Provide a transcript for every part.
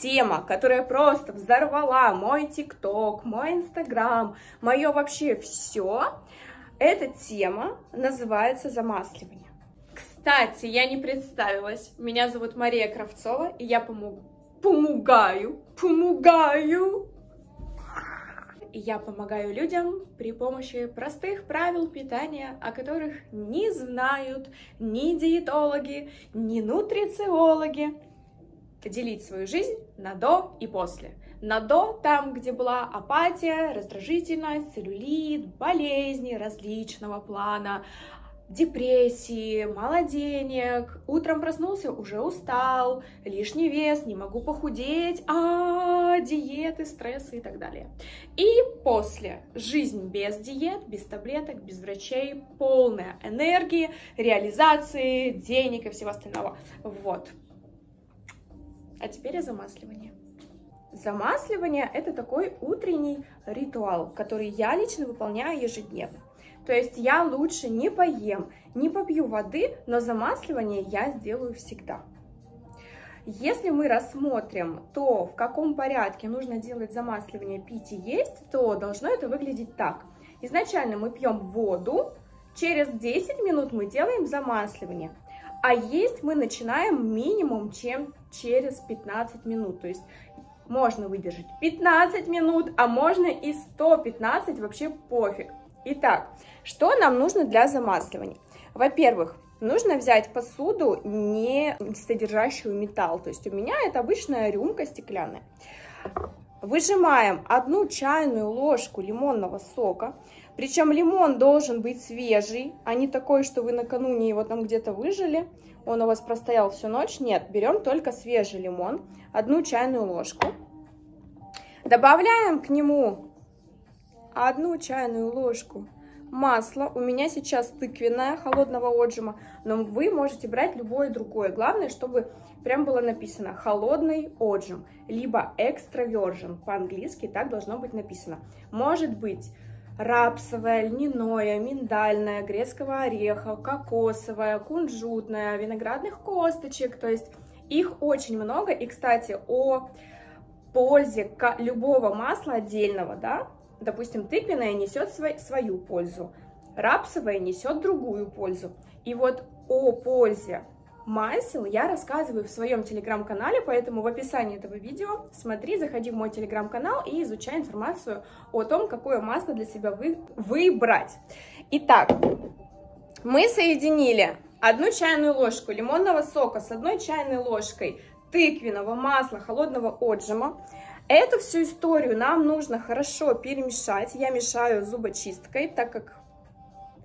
тема, которая просто взорвала мой ТикТок, мой Инстаграм, мое вообще все, эта тема называется замасливание. Кстати, я не представилась. Меня зовут Мария Кравцова, и я помогу. Помогаю, помогаю. Я помогаю людям при помощи простых правил питания, о которых не знают ни диетологи, ни нутрициологи делить свою жизнь на до и после. На до там, где была апатия, раздражительность, целлюлит, болезни различного плана, депрессии, мало денег, утром проснулся, уже устал, лишний вес, не могу похудеть, а, диеты, стрессы и так далее. И после жизнь без диет, без таблеток, без врачей, полная энергии, реализации, денег и всего остального. Вот. А теперь о замасливании. Замасливание – это такой утренний ритуал, который я лично выполняю ежедневно. То есть я лучше не поем, не попью воды, но замасливание я сделаю всегда. Если мы рассмотрим то, в каком порядке нужно делать замасливание, пить и есть, то должно это выглядеть так. Изначально мы пьем воду, через 10 минут мы делаем замасливание. А есть мы начинаем минимум чем через 15 минут. То есть можно выдержать 15 минут, а можно и 115, вообще пофиг. Итак, что нам нужно для замасливания? Во-первых, нужно взять посуду, не содержащую металл. То есть у меня это обычная рюмка стеклянная. Выжимаем одну чайную ложку лимонного сока. Причем лимон должен быть свежий, а не такой, что вы накануне его там где-то выжили. Он у вас простоял всю ночь. Нет, берем только свежий лимон, одну чайную ложку. Добавляем к нему одну чайную ложку масла. У меня сейчас тыквенное холодного отжима, но вы можете брать любое другое. Главное, чтобы прям было написано холодный отжим, либо экстравержен по-английски, так должно быть написано. Может быть рапсовое, льняное, миндальное, грецкого ореха, кокосовое, кунжутное, виноградных косточек, то есть их очень много. И, кстати, о пользе любого масла отдельного, да, допустим, тыквенное несет свою пользу, рапсовое несет другую пользу. И вот о пользе масел я рассказываю в своем телеграм-канале, поэтому в описании этого видео смотри, заходи в мой телеграм-канал и изучай информацию о том, какое масло для себя вы, выбрать. Итак, мы соединили одну чайную ложку лимонного сока с одной чайной ложкой тыквенного масла холодного отжима. Эту всю историю нам нужно хорошо перемешать. Я мешаю зубочисткой, так как,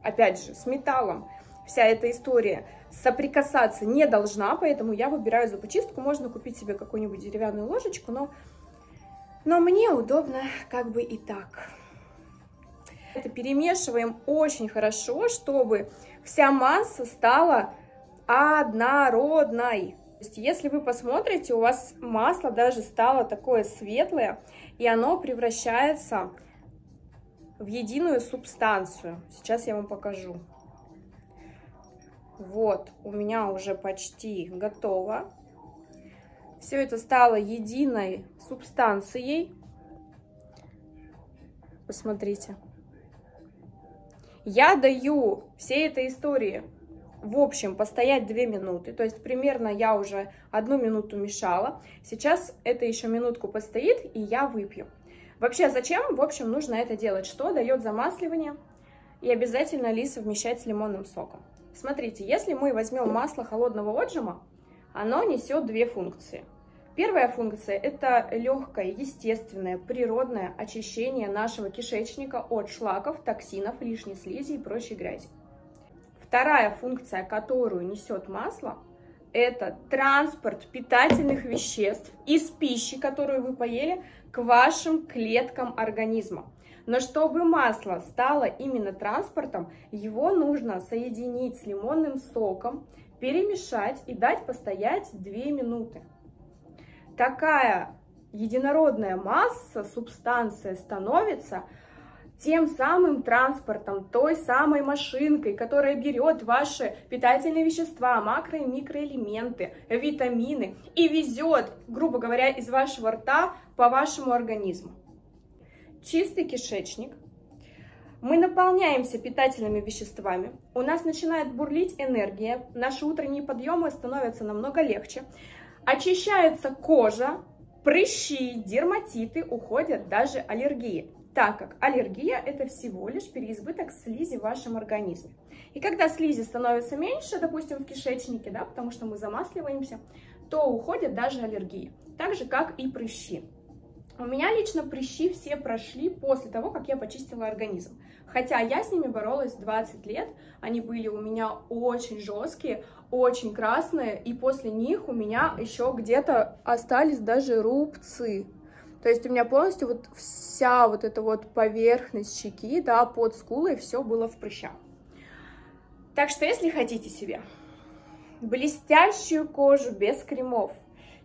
опять же, с металлом вся эта история соприкасаться не должна, поэтому я выбираю зубочистку. Можно купить себе какую-нибудь деревянную ложечку, но, но мне удобно как бы и так. Это перемешиваем очень хорошо, чтобы вся масса стала однородной. То есть, если вы посмотрите, у вас масло даже стало такое светлое, и оно превращается в единую субстанцию. Сейчас я вам покажу. Вот, у меня уже почти готово. Все это стало единой субстанцией. Посмотрите. Я даю всей этой истории, в общем, постоять 2 минуты. То есть примерно я уже одну минуту мешала. Сейчас это еще минутку постоит, и я выпью. Вообще, зачем, в общем, нужно это делать? Что дает замасливание? И обязательно ли совмещать с лимонным соком. Смотрите, если мы возьмем масло холодного отжима, оно несет две функции. Первая функция – это легкое, естественное, природное очищение нашего кишечника от шлаков, токсинов, лишней слизи и прочей грязи. Вторая функция, которую несет масло, это транспорт питательных веществ из пищи, которую вы поели, к вашим клеткам организма. Но чтобы масло стало именно транспортом, его нужно соединить с лимонным соком, перемешать и дать постоять 2 минуты. Такая единородная масса, субстанция становится тем самым транспортом, той самой машинкой, которая берет ваши питательные вещества, макро- и микроэлементы, витамины и везет, грубо говоря, из вашего рта по вашему организму. Чистый кишечник. Мы наполняемся питательными веществами, у нас начинает бурлить энергия, наши утренние подъемы становятся намного легче, очищается кожа, прыщи, дерматиты, уходят даже аллергии так как аллергия – это всего лишь переизбыток слизи в вашем организме. И когда слизи становится меньше, допустим, в кишечнике, да, потому что мы замасливаемся, то уходят даже аллергии, так же, как и прыщи. У меня лично прыщи все прошли после того, как я почистила организм. Хотя я с ними боролась 20 лет, они были у меня очень жесткие, очень красные, и после них у меня еще где-то остались даже рубцы. То есть у меня полностью вот вся вот эта вот поверхность щеки, да, под скулой, все было в прыщах. Так что если хотите себе блестящую кожу без кремов,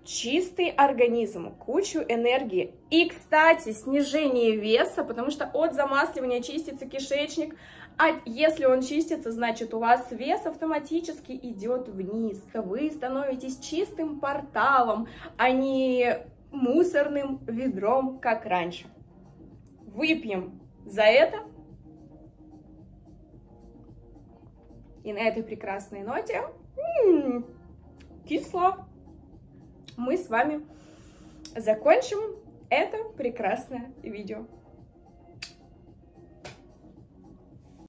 чистый организм, кучу энергии и, кстати, снижение веса, потому что от замасливания чистится кишечник, а если он чистится, значит у вас вес автоматически идет вниз. Вы становитесь чистым порталом, а не мусорным ведром, как раньше. Выпьем за это. И на этой прекрасной ноте м-м, кисло. Мы с вами закончим это прекрасное видео.